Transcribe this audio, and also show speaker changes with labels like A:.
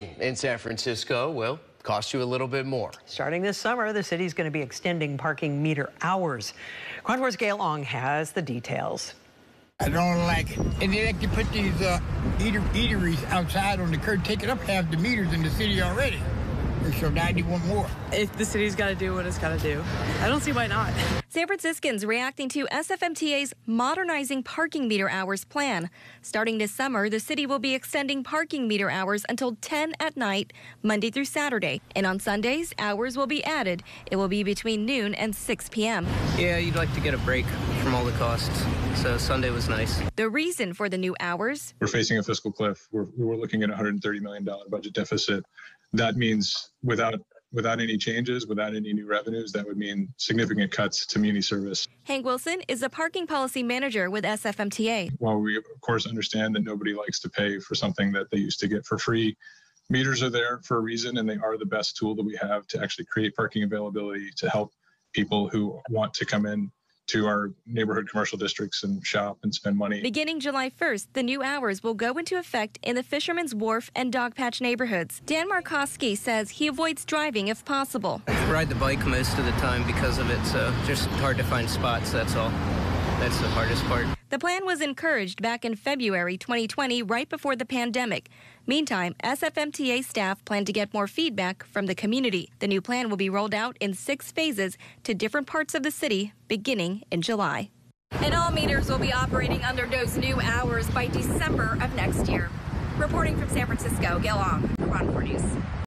A: in San Francisco will cost you a little bit more.
B: Starting this summer, the city's going to be extending parking meter hours. KRON 4's Gayle Ong has the details.
C: I don't like it. And they like to put these uh, eater eateries outside on the curb, taking up half the meters in the city already. So now they want more.
D: If the city's got to do what it's got to do, I don't see why not.
E: San Franciscans reacting to SFMTA's modernizing parking meter hours plan. Starting this summer, the city will be extending parking meter hours until 10 at night, Monday through Saturday. And on Sundays, hours will be added. It will be between noon and 6 p.m.
F: Yeah, you'd like to get a break from all the costs. So Sunday was nice.
E: The reason for the new hours?
G: We're facing a fiscal cliff. We're, we're looking at $130 million budget deficit that means without without any changes, without any new revenues, that would mean significant cuts to muni service.
E: Hank Wilson is a parking policy manager with SFMTA.
G: While we, of course, understand that nobody likes to pay for something that they used to get for free, meters are there for a reason, and they are the best tool that we have to actually create parking availability to help people who want to come in to our neighborhood commercial districts and shop and spend money.
E: Beginning July 1st, the new hours will go into effect in the Fisherman's Wharf and Dogpatch neighborhoods. Dan Markowski says he avoids driving if possible.
F: I ride the bike most of the time because of it, so just hard to find spots, that's all. That's the hardest part.
E: The plan was encouraged back in February 2020, right before the pandemic. Meantime, SFMTA staff plan to get more feedback from the community. The new plan will be rolled out in six phases to different parts of the city beginning in July. And all meters will be operating under those new hours by December of next year. Reporting from San Francisco, Gayle Ong, KRON 4 News.